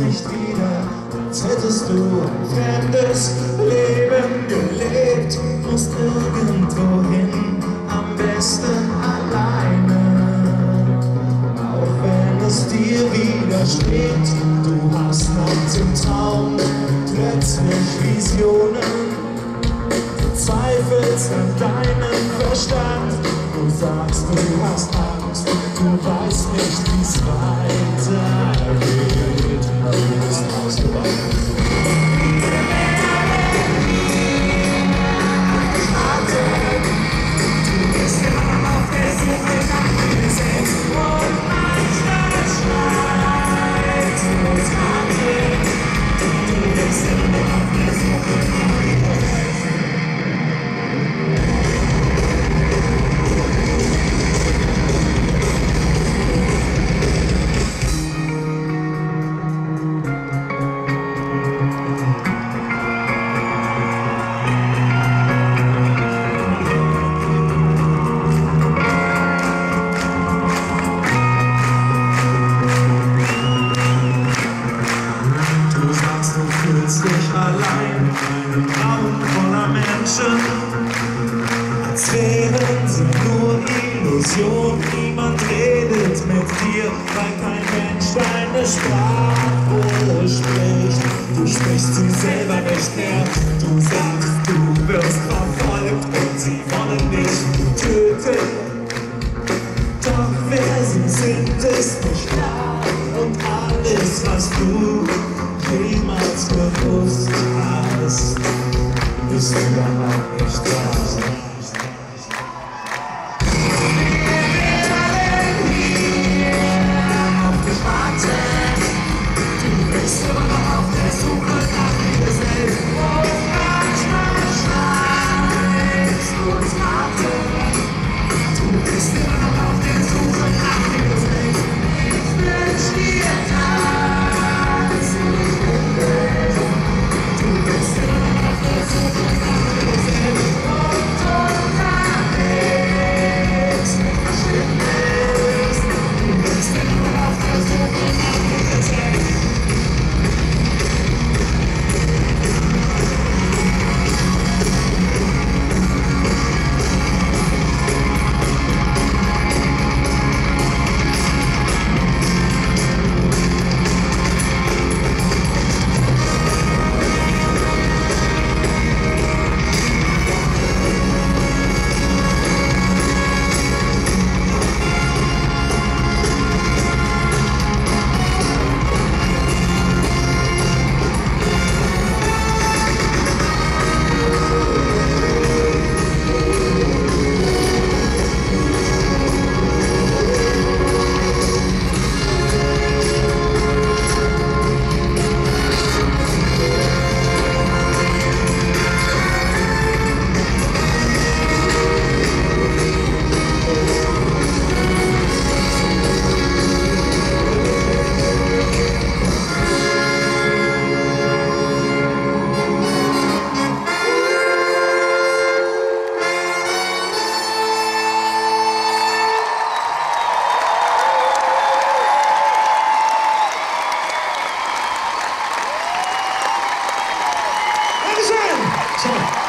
nicht wieder, als hättest du ein fremdes Leben gelebt. Musst irgendwo hin, am besten alleine. Auch wenn es dir widersteht, du hast noch im Traum plötzlich Visionen. Du zweifelst an deinem Verstand, sagst, du hast Angst, du weißt nicht, wie's weitergeht. Dich allein in einem Raum voller Menschen, als wären sie nur Illusion. Niemand redet mit dir, weil kein Mensch deine Sprache spricht. Du sprichst sie selber nicht mehr. Du sagst, du wirst verfolgt und sie wollen dich töten. Doch wer sie sind, ist nicht klar. Und alles, was du jemals gewusst hast, Excellent.